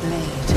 blade.